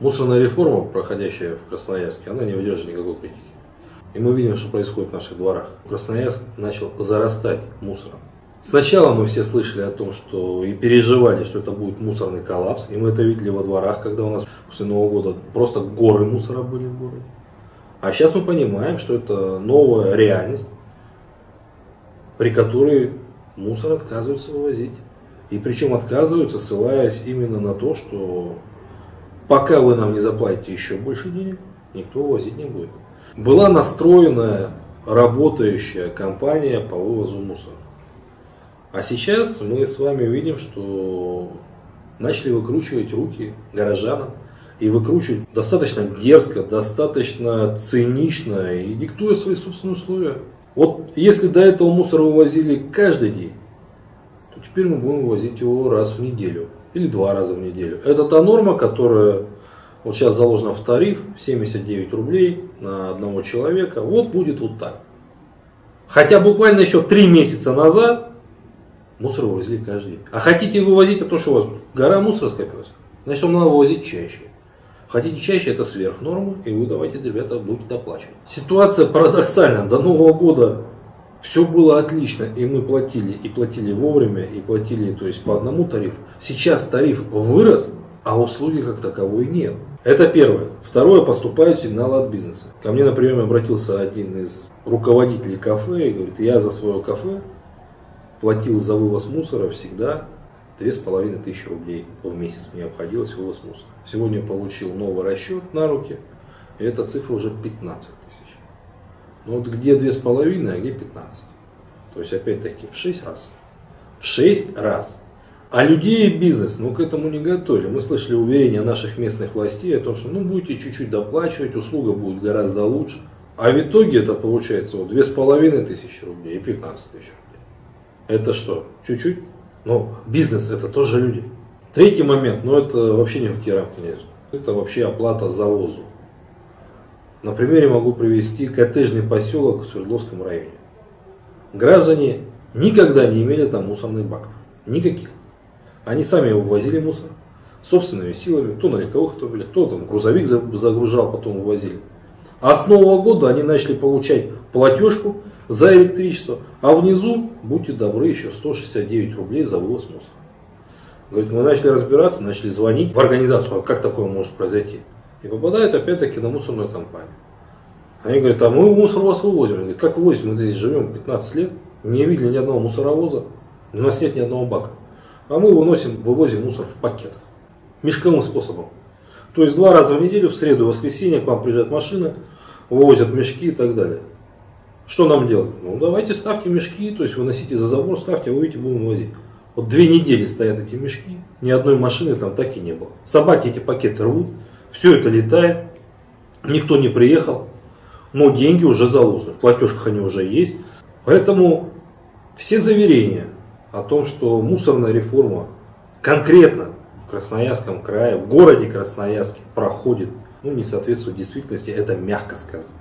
Мусорная реформа, проходящая в Красноярске, она не выдерживает никакой критики. И мы видим, что происходит в наших дворах. Красноярск начал зарастать мусором. Сначала мы все слышали о том, что и переживали, что это будет мусорный коллапс. И мы это видели во дворах, когда у нас после Нового года просто горы мусора были в городе. А сейчас мы понимаем, что это новая реальность, при которой мусор отказываются вывозить. И причем отказываются, ссылаясь именно на то, что пока вы нам не заплатите еще больше денег, никто вывозить не будет. Была настроена работающая компания по вывозу мусора. А сейчас мы с вами видим, что начали выкручивать руки горожанам. И выкручивать достаточно дерзко, достаточно цинично и диктуя свои собственные условия. Вот если до этого мусор вывозили каждый день, то теперь мы будем вывозить его раз в неделю или два раза в неделю. Это та норма, которая вот сейчас заложена в тариф 79 рублей на одного человека. Вот будет вот так. Хотя буквально еще три месяца назад Мусор вывозили каждый день. А хотите вывозить, а то, что у вас гора мусора скопилась, значит, вам надо вывозить чаще. Хотите чаще, это сверх нормы, и вы давайте, ребята, будете доплачивать. Ситуация парадоксальна. До Нового года все было отлично, и мы платили, и платили вовремя, и платили, то есть по одному тарифу. Сейчас тариф вырос, а услуги как таковой нет. Это первое. Второе, поступают сигналы от бизнеса. Ко мне на приеме обратился один из руководителей кафе и говорит, я за свое кафе платил за вывоз мусора всегда две с половиной тысячи рублей в месяц мне обходилось вывоз мусора. Сегодня получил новый расчет на руки, и эта цифра уже 15 тысяч. Но вот где две с половиной, а где 15? То есть опять-таки в 6 раз. В 6 раз. А людей и бизнес, ну, к этому не готовили. Мы слышали уверения наших местных властей о том, что, ну, будете чуть-чуть доплачивать, услуга будет гораздо лучше. А в итоге это получается вот две с половиной тысячи рублей и 15 тысяч рублей. Это что? Чуть-чуть? Но бизнес это тоже люди. Третий момент, но это вообще никакие рамки нет. Это вообще оплата за воздух. На примере могу привести коттеджный поселок в Свердловском районе. Граждане никогда не имели там мусорных баков. Никаких. Они сами вывозили мусор собственными силами. Кто на легковых автомобилях, кто там грузовик загружал, потом вывозили. А с Нового года они начали получать платежку за электричество, а внизу, будьте добры, еще 169 рублей за вывоз мусора. Говорит, мы начали разбираться, начали звонить в организацию, а как такое может произойти? И попадают опять-таки на мусорную компанию. Они говорят, а мы мусор у вас вывозим. Они говорят, как вывозим? Мы здесь живем 15 лет, не видели ни одного мусоровоза, у нас нет ни одного бака. А мы выносим, вывозим мусор в пакетах. Мешковым способом. То есть два раза в неделю, в среду и воскресенье к вам приезжает машина, вывозят мешки и так далее. Что нам делать? Ну, давайте ставьте мешки, то есть выносите за забор, ставьте, а вы видите, будем возить. Вот две недели стоят эти мешки, ни одной машины там так и не было. Собаки эти пакеты рвут, все это летает, никто не приехал, но деньги уже заложены, в платежках они уже есть. Поэтому все заверения о том, что мусорная реформа конкретно в Красноярском крае, в городе Красноярске проходит, ну, не соответствует действительности, это мягко сказано.